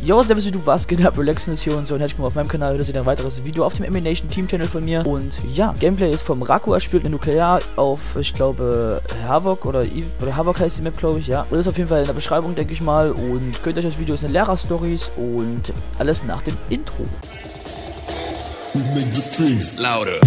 Jo, servus, wie du was geht ab, Relaxen ist hier und so und herzlich willkommen auf meinem Kanal. Heute seht ihr ein weiteres Video auf dem Emination Team Channel von mir. Und ja, Gameplay ist vom Raku erspielt, eine Nuklear auf, ich glaube, Havok oder, Eve, oder Havok heißt die Map, glaube ich, ja. Und ist auf jeden Fall in der Beschreibung, denke ich mal. Und könnt euch das Video ist eine Lehrer-Stories und alles nach dem Intro. We make the strings louder.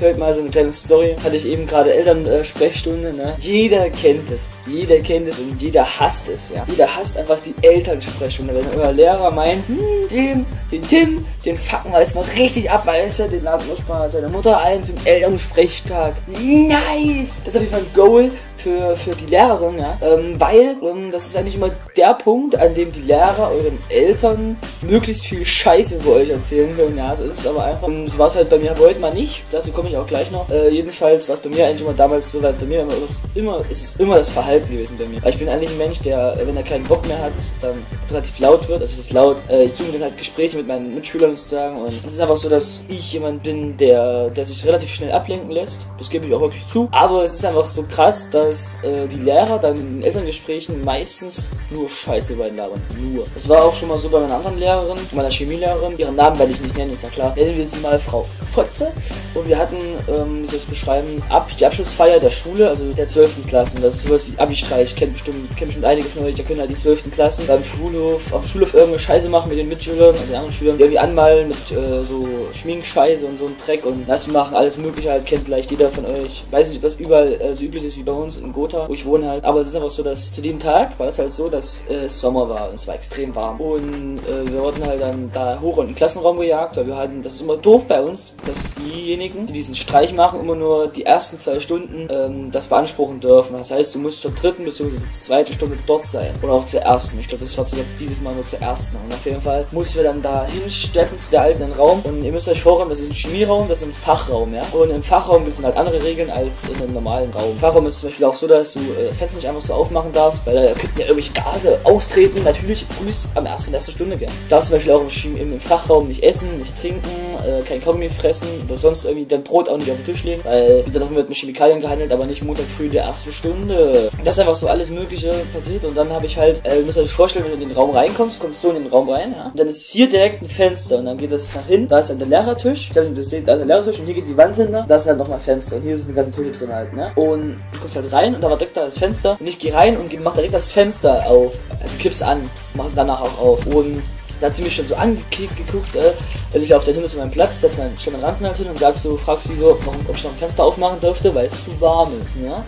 Hört mal so eine kleine Story. Hatte ich eben gerade Elternsprechstunde, ne? Jeder kennt es. Jeder kennt es und jeder hasst es, ja. Jeder hasst einfach die Elternsprechstunde. Wenn euer Lehrer meint, hm, Tim, den Tim, den fucken wir mal richtig ab, weißt du, den laden wir mal seine Mutter ein zum Elternsprechtag. Nice! Das ist auf jeden Fall ein Goal für, für die Lehrerin, ja. Ähm, weil ähm, das ist eigentlich immer der Punkt, an dem die Lehrer euren Eltern möglichst viel Scheiße über euch erzählen können. Ja, so ist es aber einfach. Und so war es halt bei mir heute mal nicht. Dazu komme ich auch gleich noch. Äh, jedenfalls war es bei mir eigentlich immer damals so, weil bei mir immer, ist immer, ist es immer das Verhalten gewesen bei mir. Weil ich bin eigentlich ein Mensch, der, äh, wenn er keinen Bock mehr hat, dann relativ laut wird. Also es ist laut. Äh, ich suche dann halt Gespräche mit meinen Mitschülern sozusagen. Und es ist einfach so, dass ich jemand bin, der, der sich relativ schnell ablenken lässt. Das gebe ich auch wirklich zu. Aber es ist einfach so krass, dass dass äh, die Lehrer dann in den Elterngesprächen meistens nur Scheiße über ihn labern. Nur. Das war auch schon mal so bei meiner anderen Lehrerin, meiner Chemielehrerin. Ihren Namen werde ich nicht nennen, ist ja klar. Nennen wir sie mal Frau Fotze. Und wir hatten, ähm, wie soll ich beschreiben, ab, die Abschlussfeier der Schule, also der 12. Klassen. Das ist sowas wie Abi-Streich. Kennt bestimmt, kennt bestimmt einige von euch, da können halt die 12. Klassen beim Schulhof, auf dem Schulhof irgendeine Scheiße machen mit den Mitschülern und den anderen Schülern. Irgendwie anmalen mit äh, so Schminkscheiße und so ein Dreck und das machen, alles mögliche halt, kennt vielleicht jeder von euch. Weiß nicht, was überall äh, so üblich ist wie bei uns in Gotha, wo ich wohne halt. Aber es ist einfach so, dass zu dem Tag war es halt so, dass äh, es Sommer war und es war extrem warm. Und äh, wir wurden halt dann da hoch in den Klassenraum gejagt, weil wir hatten, das ist immer doof bei uns, dass diejenigen, die diesen Streich machen, immer nur die ersten zwei Stunden ähm, das beanspruchen dürfen. Das heißt, du musst zur dritten bzw. zweiten Stunde dort sein. Oder auch zur ersten. Ich glaube, das war sogar dieses Mal nur zur ersten. Und auf jeden Fall mussten wir dann da hinsteppen zu der alten Raum. Und ihr müsst euch vorstellen, das ist ein Chemieraum, das ist ein Fachraum, ja. Und im Fachraum gibt es halt andere Regeln als in einem normalen Raum. Im Fachraum ist zum Beispiel auch so, dass du äh, das Fenster nicht einfach so aufmachen darfst, weil da könnten ja irgendwelche Gase austreten. Natürlich frühst am ersten, ersten Stunde gern. Du darfst zum Beispiel auch im, im Fachraum nicht essen, nicht trinken, äh, kein Kaugummi fressen oder sonst irgendwie dein Brot auch nicht auf den Tisch legen, weil wieder noch mit Chemikalien gehandelt, aber nicht Montag früh in der ersten Stunde. Das ist einfach so alles Mögliche passiert und dann habe ich halt, äh, ihr müsst euch vorstellen, wenn du in den Raum reinkommst, kommst du in den Raum rein, ja, und dann ist hier direkt ein Fenster und dann geht das nach hinten, da ist dann der Lehrertisch, ich ihr das ist der Lehrertisch und hier geht die Wand hinter, da ist halt nochmal ein Fenster und hier sind die ganzen Tische drin halt, ne, und du kommst halt rein und da war direkt da das Fenster und ich gehe rein und mach direkt das Fenster auf, also kipp's an, mach danach auch auf und da hat sie mich schon so angekickt, geguckt, äh, ich auf der Hinter zu meinem Platz, setzt mein, stell meinen Ranzen halt hin und sagst so, fragst sie so, ob ich noch ein Fenster aufmachen dürfte, weil es zu warm ist, ne?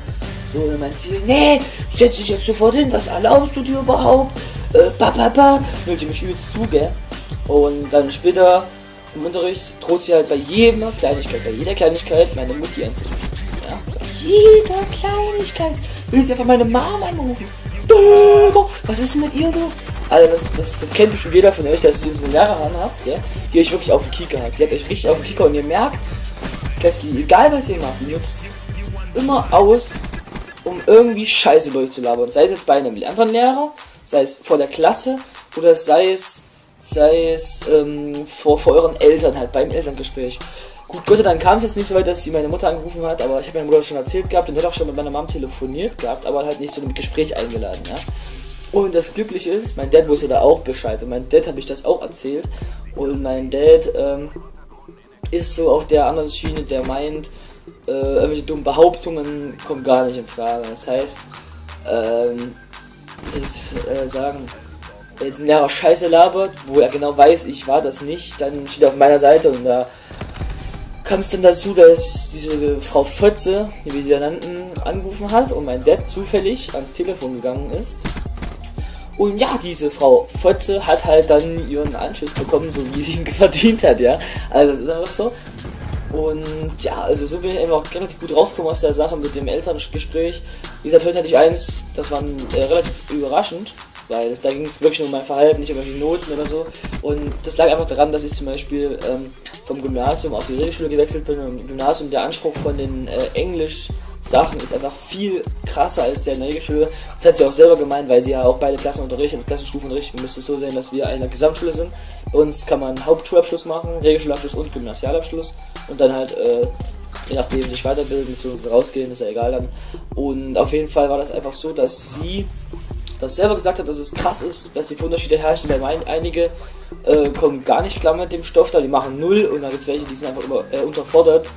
So, und dann meint sie, nee, setz dich jetzt sofort hin, was erlaubst du dir überhaupt? Äh, ba, ba. Nimmt die mich übelst zu, gell? Und dann später im Unterricht droht sie halt bei jeder Kleinigkeit, bei jeder Kleinigkeit meine Mutti anzurufen. Jeder Kleinigkeit will sie einfach meine Mama anrufen. Was ist denn mit ihr los? Also das, das, das kennt bestimmt jeder von euch, dass ihr so eine Lehrerin habt, ja? die euch wirklich auf den Kicker hat. Die hat euch richtig auf den Kicker und ihr merkt, dass sie, egal was ihr macht, nutzt immer aus, um irgendwie Scheiße durchzulabern. Sei es jetzt bei einem anderen Lehrer, sei es vor der Klasse oder sei es, sei es ähm, vor, vor euren Eltern halt, beim Elterngespräch. Gut, Gott sei Dank kam es jetzt nicht so weit, dass sie meine Mutter angerufen hat, aber ich habe meine Mutter schon erzählt gehabt und hat auch schon mit meiner Mom telefoniert gehabt, aber halt nicht zu einem Gespräch eingeladen, ja. Und das Glückliche ist, mein Dad wusste da auch Bescheid und mein Dad habe ich das auch erzählt und mein Dad ähm, ist so auf der anderen Schiene, der meint, äh, irgendwelche dummen Behauptungen kommen gar nicht in Frage. Das heißt, ähm, ich, äh, sagen, jetzt ein Lehrer Scheiße labert, wo er genau weiß, ich war das nicht, dann steht er auf meiner Seite und da kam es dann dazu, dass diese Frau Fötze, wie wir sie nannten, angerufen hat und mein Dad zufällig ans Telefon gegangen ist. Und ja, diese Frau Fötze hat halt dann ihren Anschluss bekommen, so wie sie ihn verdient hat, ja. Also das ist einfach so. Und ja, also so bin ich einfach relativ gut rausgekommen aus der Sache mit dem Elterngespräch. Wie gesagt, heute hatte ich eins, das war äh, relativ überraschend, weil es, da ging es wirklich nur um mein Verhalten, nicht um irgendwelche Noten oder so. Und das lag einfach daran, dass ich zum Beispiel ähm, vom Gymnasium auf die Regelschule gewechselt bin und im Gymnasium der Anspruch von den äh, Englisch Sachen ist einfach viel krasser als der in der Regelschule. Das hat sie auch selber gemeint, weil sie ja auch beide Klassen unterrichtet, also Klassenstufen unterrichtet. Müsste es so sehen, dass wir eine Gesamtschule sind. Bei uns kann man Hauptschulabschluss machen, Regelschulabschluss und Gymnasialabschluss und dann halt äh, je nachdem sich weiterbilden bzw. rausgehen, ist ja egal dann. Und auf jeden Fall war das einfach so, dass sie das selber gesagt hat, dass es krass ist, dass die Unterschiede herrschen, weil mein, einige äh, kommen gar nicht klar mit dem Stoff da, die machen null und dann gibt es welche, die sind einfach über, äh, unterfordert.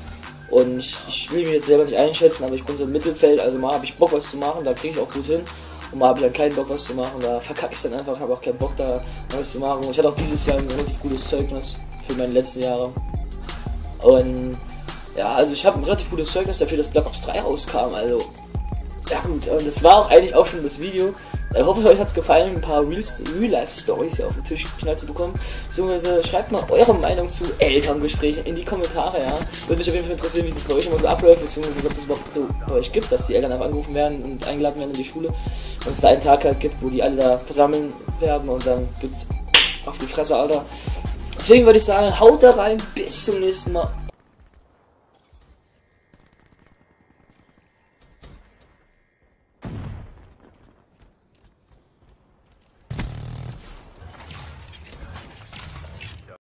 Und ich, will mich jetzt selber nicht einschätzen, aber ich bin so im Mittelfeld, also mal habe ich Bock was zu machen, da kriege ich auch gut hin. Und mal habe ich dann keinen Bock was zu machen, da verkacke ich dann einfach, habe auch keinen Bock da was zu machen. Und ich hatte auch dieses Jahr ein relativ gutes Zeugnis für meine letzten Jahre. Und ja, also ich habe ein relativ gutes Zeugnis dafür, dass Black Ops 3 rauskam. Also, ja gut, und das war auch eigentlich auch schon das Video. Ich hoffe, euch hat es gefallen, ein paar Real-Life-Stories hier auf den Tisch geknallt zu bekommen. Beziehungsweise schreibt mal eure Meinung zu Elterngesprächen in die Kommentare, ja. Würde mich auf jeden Fall interessieren, wie das bei euch immer so abläuft, beziehungsweise ob das überhaupt so bei euch gibt, dass die Eltern einfach angerufen werden und eingeladen werden in die Schule. Und es da einen Tag halt gibt, wo die alle da versammeln werden und dann gibt's auf die Fresse, Alter. Deswegen würde ich sagen, haut da rein, bis zum nächsten Mal